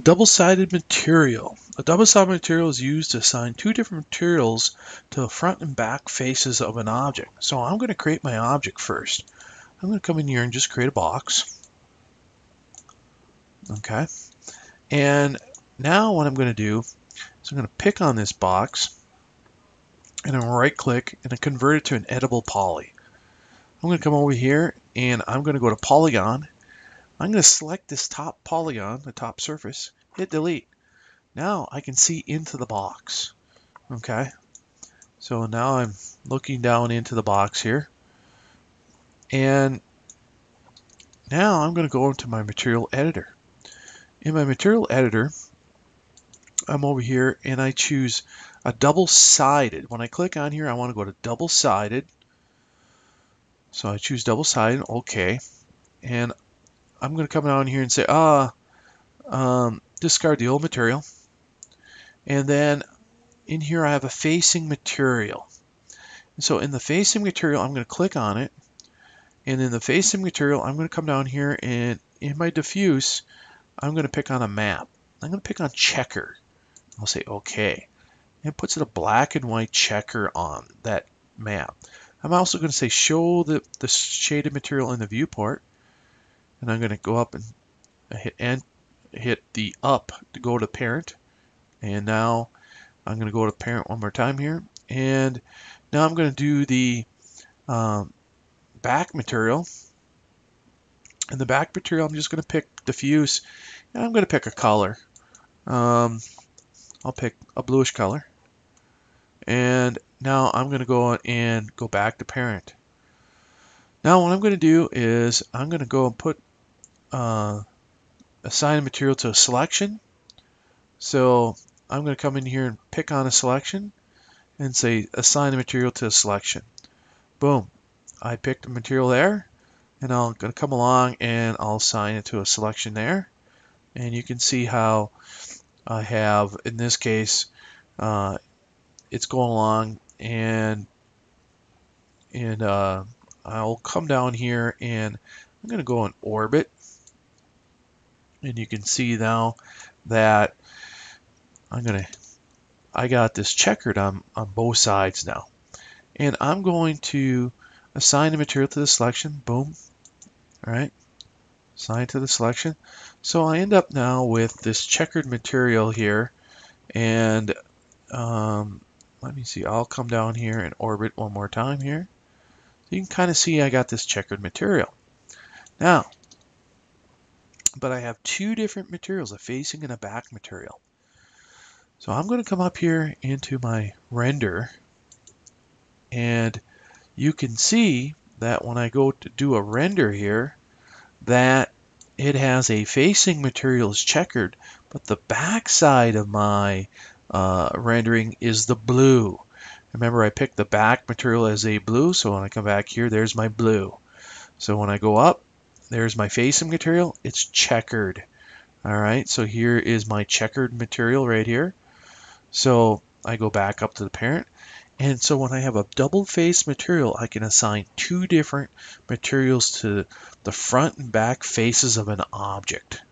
Double-sided material. A double-sided material is used to assign two different materials to the front and back faces of an object. So I'm going to create my object first. I'm going to come in here and just create a box. Okay. And now what I'm going to do is I'm going to pick on this box and I'm right click and I convert it to an editable poly. I'm going to come over here and I'm going to go to polygon I'm going to select this top polygon, the top surface, hit delete. Now I can see into the box. Okay, so now I'm looking down into the box here. And now I'm going to go into my material editor. In my material editor, I'm over here and I choose a double-sided. When I click on here, I want to go to double-sided. So I choose double-sided, okay. And I'm going to come down here and say, ah, um, discard the old material. And then in here I have a facing material. so in the facing material, I'm going to click on it. And in the facing material, I'm going to come down here and in my diffuse, I'm going to pick on a map. I'm going to pick on checker. I'll say OK. And it puts it a black and white checker on that map. I'm also going to say show the, the shaded material in the viewport and I'm going to go up and hit and hit the up to go to parent. And now I'm going to go to parent one more time here. And now I'm going to do the um, back material. And the back material I'm just going to pick diffuse and I'm going to pick a color. Um, I'll pick a bluish color. And now I'm going to go and go back to parent. Now what I'm going to do is I'm going to go and put uh, assign a material to a selection. So I'm going to come in here and pick on a selection and say assign a material to a selection. Boom. I picked a material there and I'm going to come along and I'll assign it to a selection there. And you can see how I have, in this case, uh, it's going along and and uh, I'll come down here and I'm going to go in orbit and you can see now that I'm gonna I got this checkered on, on both sides now. And I'm going to assign the material to the selection. Boom. All right assign to the selection. So I end up now with this checkered material here. And um, let me see. I'll come down here and orbit one more time here. So you can kind of see I got this checkered material. Now but I have two different materials, a facing and a back material. So I'm going to come up here into my render and you can see that when I go to do a render here that it has a facing material is checkered but the back side of my uh, rendering is the blue. Remember I picked the back material as a blue so when I come back here there's my blue. So when I go up there's my facing material. It's checkered. All right, so here is my checkered material right here. So I go back up to the parent. And so when I have a double face material, I can assign two different materials to the front and back faces of an object.